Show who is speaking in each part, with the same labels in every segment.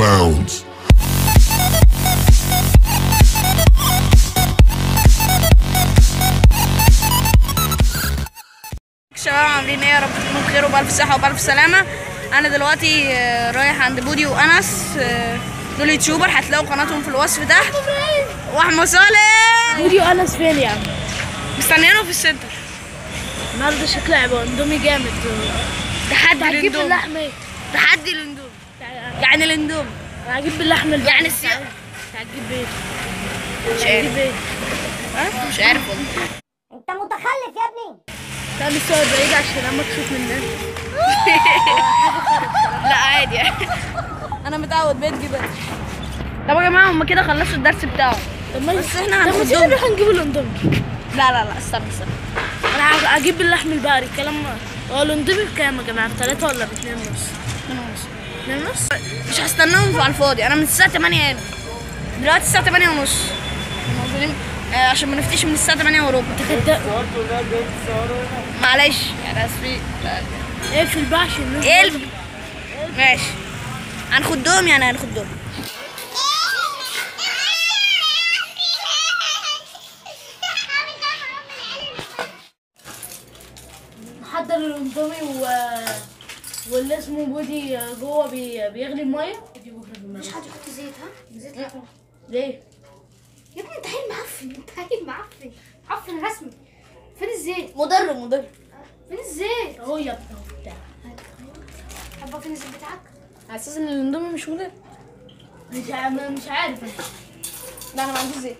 Speaker 1: bounds.
Speaker 2: شباب عاملين إيه يا رب؟ تكونوا بخير وبألف صحة وبألف سلامة. أنا دلوقتي آه، رايح عند بودي وأنس. آه، دول يوتيوبر هتلاقوا قناتهم في الوصف تحت وأحمد صالح!
Speaker 3: فيديو انس فين يا عم؟
Speaker 2: مستنيينه في السنتر.
Speaker 3: النهارده شكله هيبقى اندومي جامد.
Speaker 2: تحدي
Speaker 3: هجيب
Speaker 2: الاندومي
Speaker 3: اللحمة.
Speaker 2: تحدي الاندومي يعني الاندومي.
Speaker 3: هجيب باللحمة البقري.
Speaker 2: يعني السي-
Speaker 3: هتجيب إيه
Speaker 2: مش
Speaker 3: هتجيب
Speaker 2: عارف.
Speaker 3: إيه
Speaker 2: ها؟ مش عارف والله.
Speaker 4: انت متخلف يا ابني.
Speaker 3: تعالى نصور بعيد عشان لما تشوف مننا
Speaker 2: لا عادي. يعني أنا متعود بيت جبال طب يا جماعة هم كده خلصوا الدرس بتاعهم.
Speaker 3: طب ما
Speaker 2: بس
Speaker 3: إحنا
Speaker 2: هناخد.
Speaker 3: نروح نجيب الاندومي؟
Speaker 2: لا لا لا استنى استنى.
Speaker 3: أنا هج- هجيب باللحم البقري. الكلام هو الاندومي بكام يا جماعة؟ بتلاتة ولا باتنين ونص؟ اتنين ونص.
Speaker 2: مش هستناهم على الفاضي. أنا من الساعة 8 هنا دلوقتي الساعة 8 ونص. موجودين آه عشان ما نفتيش من الساعة 8 وربع.
Speaker 3: كده
Speaker 2: معلش. يعني اسفين
Speaker 3: اقفل بقى عشان
Speaker 2: قلب ماشي. هنخدهم يعني هنخدهم.
Speaker 3: محضر الاندومي و واللي اسمه بودي جوه بي... بيغلي الميه
Speaker 4: مش هتحط زيت ها؟ زيت لا.
Speaker 3: ليه؟
Speaker 4: يا ابني انت عيل معفن انت عيل معفن. معفن رسمي. فين الزيت؟
Speaker 2: مدرب مدرب
Speaker 4: فين الزيت؟
Speaker 3: اهو يا ابني
Speaker 4: حبة فين الزيت بتاعك؟
Speaker 2: على أساس إن الإندومي مش مدرب
Speaker 3: مش ع- مش عارف.
Speaker 2: لا أنا ما عنديش زيت.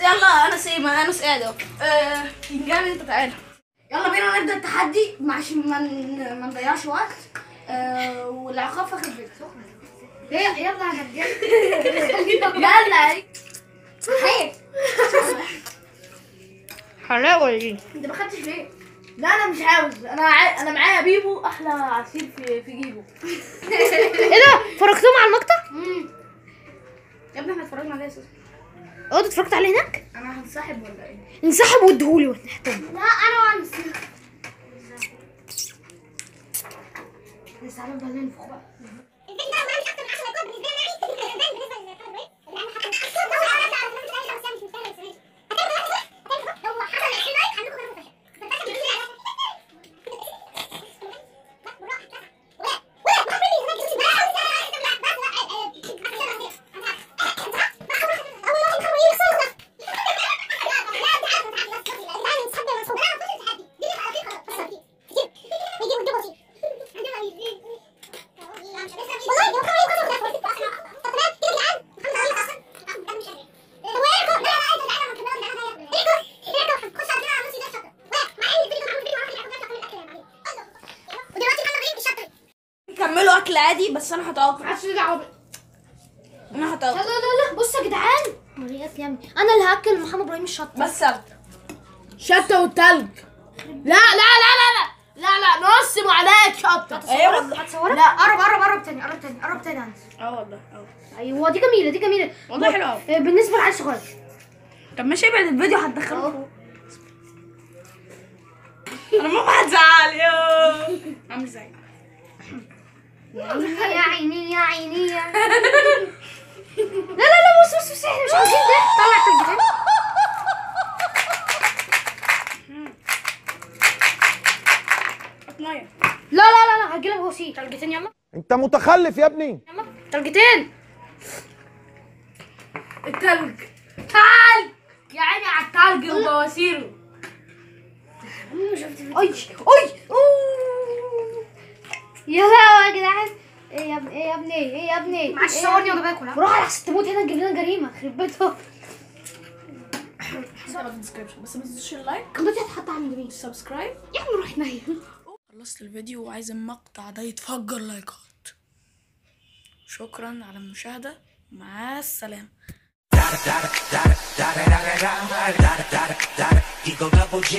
Speaker 2: يلا أنا سيما أنا قاعد اهو آه، فنجان أنت تعالى يلا بينا نبدأ التحدي. عشان ما ما نضيعش وقت. آه، والعقاب في آخر الفيديو
Speaker 4: يلا رجاله
Speaker 2: يلا.
Speaker 4: هي
Speaker 2: حلاوة دي.
Speaker 4: انت ما خدتش ليه؟
Speaker 3: لا أنا مش عاوز. أنا ع... أنا معايا بيبو. أحلى عصير في في جيبه.
Speaker 4: إيه ده؟ فرجتهم على المقطع؟
Speaker 2: يا ابني إحنا اتفرجنا عليه أساسا
Speaker 4: آه أنت اتفرجت عليه هناك؟
Speaker 2: هنسحب ولا إيه؟
Speaker 4: انسحب واديهولي ونحترم لا أنا وانس نسحب بعدين ننفخ بقى.
Speaker 2: اكل عادي بس أنا هتوقف
Speaker 4: محدش ليه دعوه
Speaker 2: أنا
Speaker 4: لا
Speaker 2: هتوقف
Speaker 4: لا لا لا بصوا يا جدعان وريات يا ابني أنا اللي هاكل محمد إبراهيم الشطه
Speaker 2: بس سبت
Speaker 3: شطه والتلج لا لا لا لا لا لا لا نص معلقه شطه
Speaker 2: أيوه والله
Speaker 4: هتصورك؟ لا قرب قرب قرب تاني قرب تاني قرب تاني
Speaker 2: آه والله آه
Speaker 4: أيوه دي جميله دي جميله
Speaker 2: والله.
Speaker 4: آه، بالنسبة لعيل صغير
Speaker 2: طب ماشي ابعد الفيديو هتدخله أنا ماما هتزعل
Speaker 4: يا عيني يا عيني يا لا لا لا بص بص بص إحنا مش عايزين ده. طلع
Speaker 2: هات ميه
Speaker 4: لا لا لا لا هجيلك بوسيط تلجتين يلا.
Speaker 5: انت متخلف يا ابني.
Speaker 4: يلا. تلجتين.
Speaker 3: التلج. تعال يا عيني على التلج وبواسيره.
Speaker 4: أي أي. يا لهوي يا جدعان. إيه يا ابني؟ إيه يا ابني؟ إيه يا ابني؟ معلش صورني وأنا باكل روح على حسن تموت هنا تجيب لنا جريمة. يخرب بيتها
Speaker 2: هسيبها في ال description بس ما تنسوش اللايك.
Speaker 4: قناتي
Speaker 2: subscribe
Speaker 4: يا عم روح نايم
Speaker 2: خلصت الفيديو وعايز المقطع ده يتفجر لايكات. شكرا على المشاهدة. مع
Speaker 6: double G.